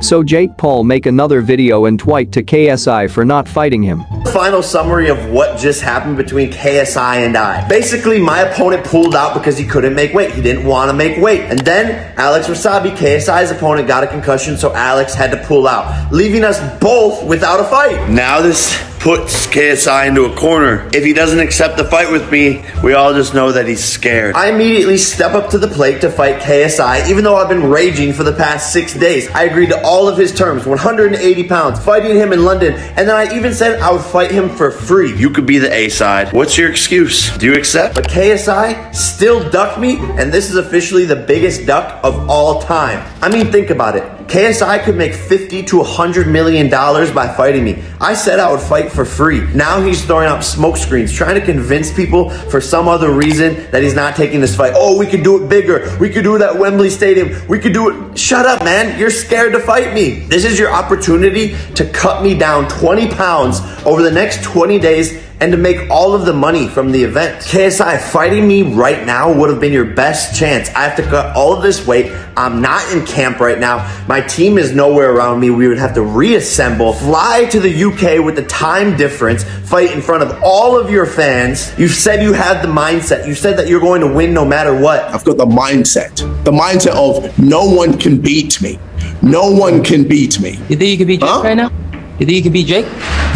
So Jake Paul make another video and tweet to KSI for not fighting him. Final summary of what just happened between KSI and I. Basically, my opponent pulled out because he couldn't make weight. He didn't want to make weight. And then Alex Wassabi, KSI's opponent, got a concussion, so Alex had to pull out, leaving us both without a fight. Now this puts KSI into a corner. If he doesn't accept the fight with me, we all just know that he's scared. I immediately step up to the plate to fight KSI, even though I've been raging for the past six days. I agreed to all of his terms, 180 pounds, fighting him in London, and then I even said I would fight him for free. You could be the A side. What's your excuse? Do you accept? But KSI still ducked me, and this is officially the biggest duck of all time. I mean, think about it. KSI could make 50 to 100 million dollars by fighting me. I said I would fight for free. Now he's throwing up smoke screens, trying to convince people for some other reason that he's not taking this fight. Oh, we could do it bigger. We could do it at Wembley Stadium. We could do it. Shut up, man. You're scared to fight me. This is your opportunity to cut me down 20 pounds over the next 20 days and to make all of the money from the event. KSI, fighting me right now would have been your best chance. I have to cut all of this weight. I'm not in camp right now. My team is nowhere around me. We would have to reassemble, fly to the UK with the time difference, fight in front of all of your fans. You said you had the mindset. You said that you're going to win no matter what. I've got the mindset. The mindset of no one can beat me. No one can beat me. You think you can beat Jake Huh? right now? You think you can beat Jake?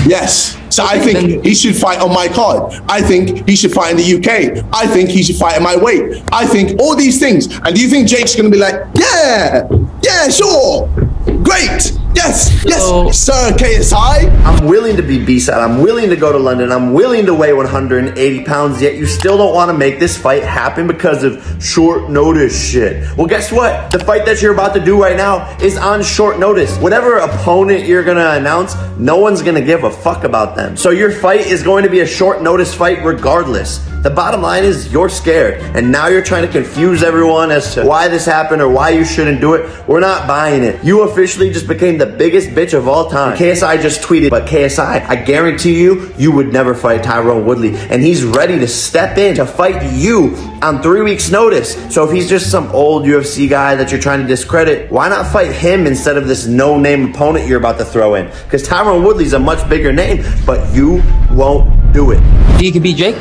Yes. So I think he should fight on my card. I think he should fight in the UK. I think he should fight at my weight. I think all these things. And do you think Jake's going to be like, yeah, yeah, sure, great, yes, yes, So- sir, KSI? I'm willing to be B-side. I'm willing to go to London. I'm willing to weigh 180 pounds, yet you still don't want to make this fight happen because of short notice shit. Well, guess what? The fight that you're about to do right now is on short notice. Whatever opponent you're going to announce, no one's going to give a fuck about them. So your fight is going to be a short notice fight regardless. The bottom line is you're scared, and now you're trying to confuse everyone as to why this happened or why you shouldn't do it. We're not buying it. You officially just became the biggest bitch of all time. KSI just tweeted, but KSI, I guarantee you, you would never fight Tyron Woodley, and he's ready to step in to fight you on three weeks' notice. So if he's just some old UFC guy that you're trying to discredit, why not fight him instead of this no-name opponent you're about to throw in? Because Tyron Woodley's a much bigger name, but you won't do it. Think you can beat Jake?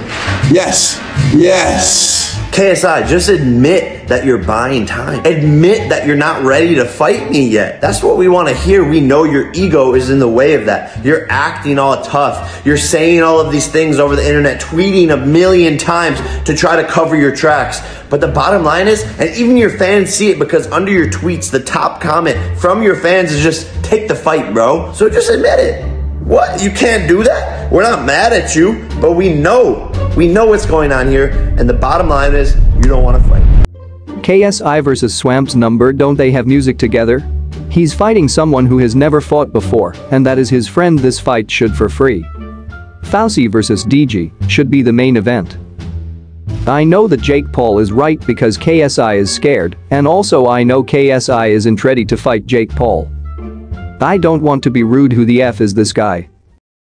Yes, yes. KSI, just admit that you're buying time. Admit that you're not ready to fight me yet. That's what we want to hear. We know your ego is in the way of that. You're acting all tough. You're saying all of these things over the internet, tweeting a million times to try to cover your tracks. But the bottom line is, and even your fans see it because under your tweets, the top comment from your fans is just take the fight, bro. So just admit it. What? You can't do that? We're not mad at you, but we know. We know what's going on here, and the bottom line is you don't want to fight. KSI versus Swamp's number don't they have music together? He's fighting someone who has never fought before, and that is his friend this fight should for free. Fauci versus DG should be the main event. I know that Jake Paul is right because KSI is scared, and also I know KSI isn't ready to fight Jake Paul. I don't want to be rude who the F is this guy.